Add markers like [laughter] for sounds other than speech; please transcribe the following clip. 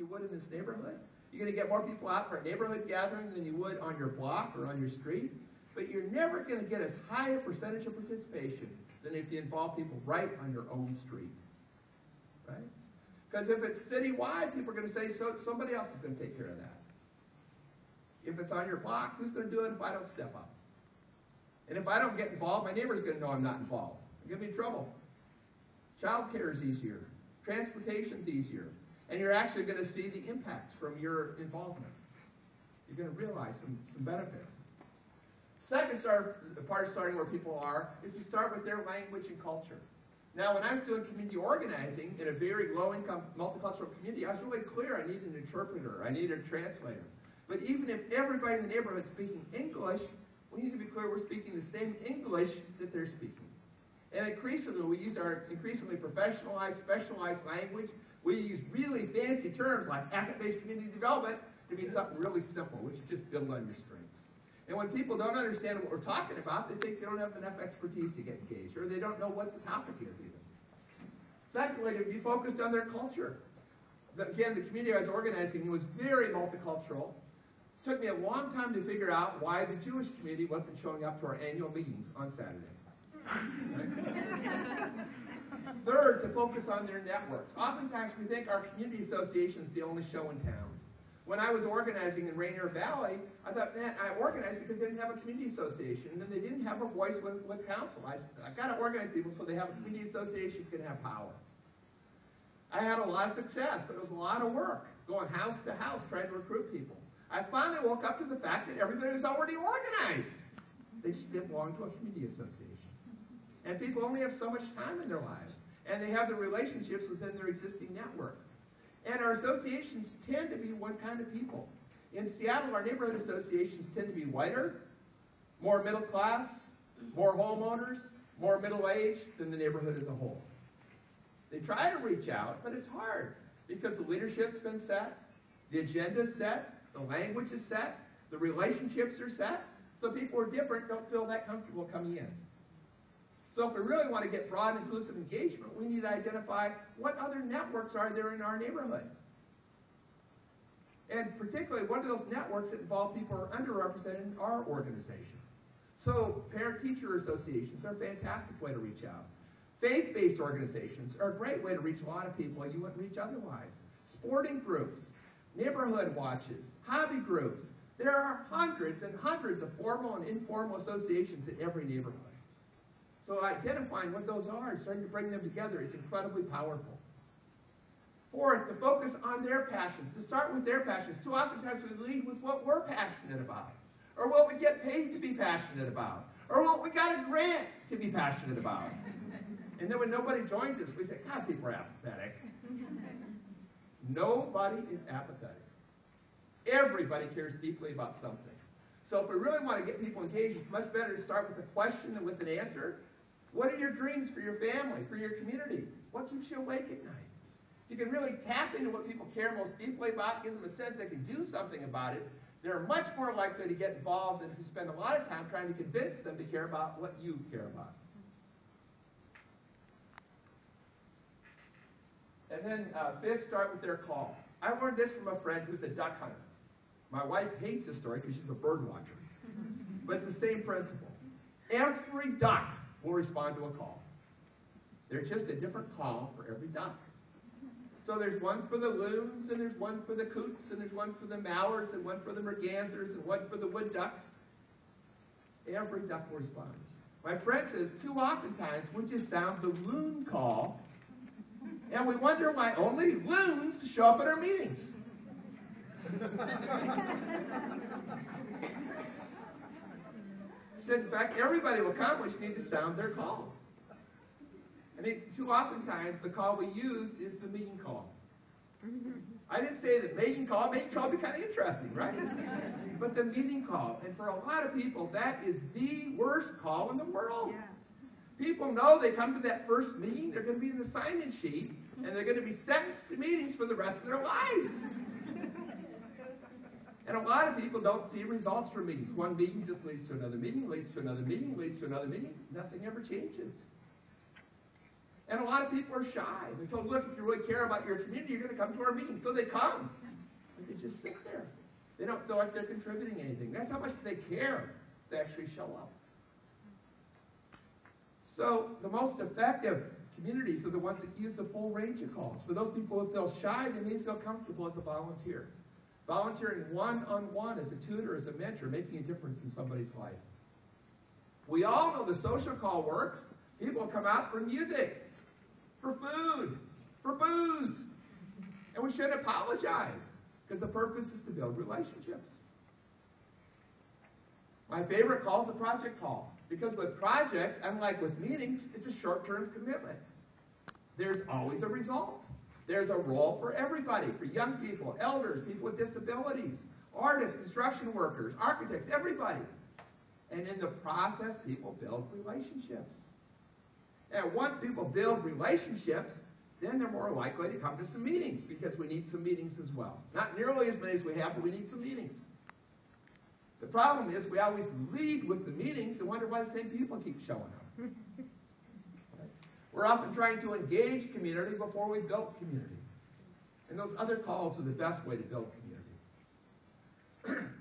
you would in this neighborhood. You're going to get more people out for a neighborhood gathering than you would on your block or on your street. But you're never going to get as high a percentage of participation than if you involve people right on your own street. Right? Because if it's citywide, people are going to say, so somebody else is going to take care of that. If it's on your block, who's going to do it if I don't step up? And if I don't get involved, my neighbor's going to know I'm not involved. I'm going to be trouble. Child care is easier. Transportation's easier. And you're actually going to see the impacts from your involvement. You're going to realize some, some benefits. Second start, part of starting where people are is to start with their language and culture. Now, when I was doing community organizing in a very low-income multicultural community, I was really clear I need an interpreter, I need a translator. But even if everybody in the neighborhood is speaking English, we need to be clear we're speaking the same English that they're speaking. And increasingly, we use our increasingly professionalized, specialized language. We use really fancy terms like asset-based community development to mean something really simple, which is just build on your strengths. And when people don't understand what we're talking about, they think they don't have enough expertise to get engaged, or they don't know what the topic is even. Secondly, to be focused on their culture. Again, the community I was organizing was very multicultural, It took me a long time to figure out why the Jewish community wasn't showing up to our annual meetings on Saturday. [laughs] Third, to focus on their networks. Oftentimes we think our community association is the only show in town. When I was organizing in Rainier Valley, I thought, man, I organized because they didn't have a community association, and they didn't have a voice with, with council. I, I got to organize people so they have a community association can have power. I had a lot of success, but it was a lot of work, going house to house, trying to recruit people. I finally woke up to the fact that everybody was already organized. They just didn't belong to a community association. And people only have so much time in their lives, and they have the relationships within their existing networks. And our associations tend to be one kind of people. In Seattle, our neighborhood associations tend to be whiter, more middle class, more homeowners, more middle aged than the neighborhood as a whole. They try to reach out, but it's hard because the leadership's been set, the agenda's set, the language is set, the relationships are set, so people who are different don't feel that comfortable coming in. So if we really want to get broad inclusive engagement, we need to identify what other networks are there in our neighborhood. And particularly, what are those networks that involve people who are underrepresented in our organization? So parent-teacher associations are a fantastic way to reach out. Faith-based organizations are a great way to reach a lot of people you wouldn't reach otherwise. Sporting groups, neighborhood watches, hobby groups. There are hundreds and hundreds of formal and informal associations in every neighborhood. So identifying what those are and starting to bring them together is incredibly powerful. Fourth, to focus on their passions, to start with their passions. Too often times we lead with what we're passionate about, or what we get paid to be passionate about, or what we got a grant to be passionate about. And then when nobody joins us, we say, God, people are apathetic. Nobody is apathetic. Everybody cares deeply about something. So if we really want to get people engaged, it's much better to start with a question than with an answer. What are your dreams for your family, for your community? What keeps you awake at night? If you can really tap into what people care most deeply about, give them a sense they can do something about it, they're much more likely to get involved than you spend a lot of time trying to convince them to care about what you care about. And then uh, fifth, start with their call. I learned this from a friend who's a duck hunter. My wife hates this story because she's a bird watcher. But it's the same principle. Every duck will respond to a call. There's just a different call for every duck. So there's one for the loons, and there's one for the coots, and there's one for the mallards, and one for the mergansers, and one for the wood ducks. Every duck will respond. My friend says, too often times we just sound the loon call, and we wonder why only loons show up at our meetings. [laughs] Said, in fact, everybody will come. We just need to sound their call. And it, too often times, the call we use is the meeting call. Mm-hmm. I didn't say that mating call. Mating call would be kind of interesting, right? [laughs] but the meeting call. And for a lot of people, that is the worst call in the world. Yeah. People know they come to that first meeting, they're going to be in the sign-in sheet, and they're going to be sentenced to meetings for the rest of their lives. And a lot of people don't see results from meetings. One meeting just leads to another meeting, leads to another meeting, leads to another meeting. Nothing ever changes. And a lot of people are shy. They're told, look, if you really care about your community, you're going to come to our meetings. So they come. But they just sit there. They don't feel like they're contributing anything. That's how much they care to actually show up. So the most effective communities are the ones that use the full range of calls. For those people who feel shy, they may feel comfortable as a volunteer. Volunteering one-on-one as a tutor, as a mentor, making a difference in somebody's life. We all know the social call works. People come out for music, for food, for booze. And we shouldn't apologize because the purpose is to build relationships. My favorite call is a project call because with projects, unlike with meetings, it's a short-term commitment. There's always a result. There's a role for everybody, for young people, elders, people with disabilities, artists, construction workers, architects, everybody. And in the process, people build relationships. And once people build relationships, then they're more likely to come to some meetings because we need some meetings as well. Not nearly as many as we have, but we need some meetings. The problem is we always lead with the meetings and wonder why the same people keep showing up. [laughs] We're often trying to engage community before we've built community. And those other calls are the best way to build community. [clears throat]